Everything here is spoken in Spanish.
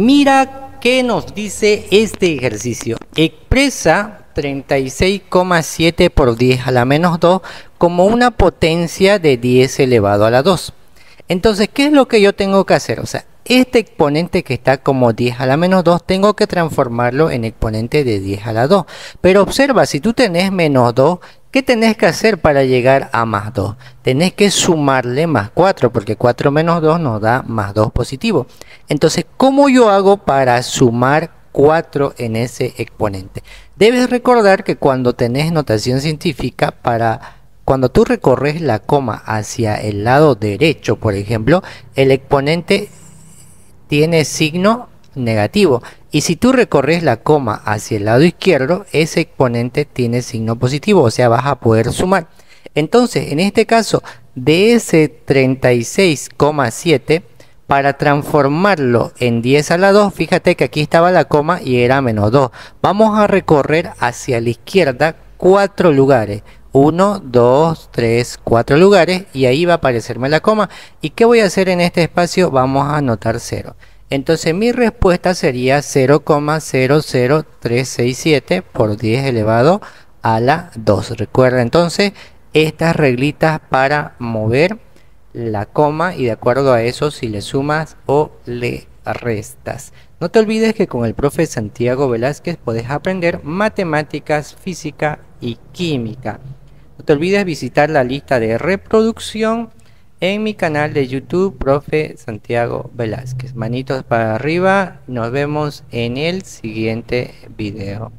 Mira qué nos dice este ejercicio. Expresa 36,7 por 10 a la menos 2 como una potencia de 10 elevado a la 2. Entonces, ¿qué es lo que yo tengo que hacer? O sea, este exponente que está como 10 a la menos 2, tengo que transformarlo en exponente de 10 a la 2. Pero observa, si tú tenés menos 2, ¿qué tenés que hacer para llegar a más 2? Tenés que sumarle más 4, porque 4 menos 2 nos da más 2 positivo. Entonces, ¿cómo yo hago para sumar 4 en ese exponente? Debes recordar que cuando tenés notación científica, para cuando tú recorres la coma hacia el lado derecho, por ejemplo, el exponente tiene signo negativo. Y si tú recorres la coma hacia el lado izquierdo, ese exponente tiene signo positivo, o sea, vas a poder sumar. Entonces, en este caso, de ese 36,7, para transformarlo en 10 a la 2, fíjate que aquí estaba la coma y era menos 2. Vamos a recorrer hacia la izquierda cuatro lugares. 1, 2, 3, 4 lugares y ahí va a aparecerme la coma. ¿Y qué voy a hacer en este espacio? Vamos a anotar 0. Entonces mi respuesta sería 0,00367 por 10 elevado a la 2. Recuerda entonces estas reglitas para mover la coma y de acuerdo a eso si le sumas o le restas. No te olvides que con el profe Santiago Velázquez puedes aprender matemáticas, física y química. No te olvides visitar la lista de reproducción en mi canal de YouTube, profe Santiago Velázquez. Manitos para arriba, nos vemos en el siguiente video.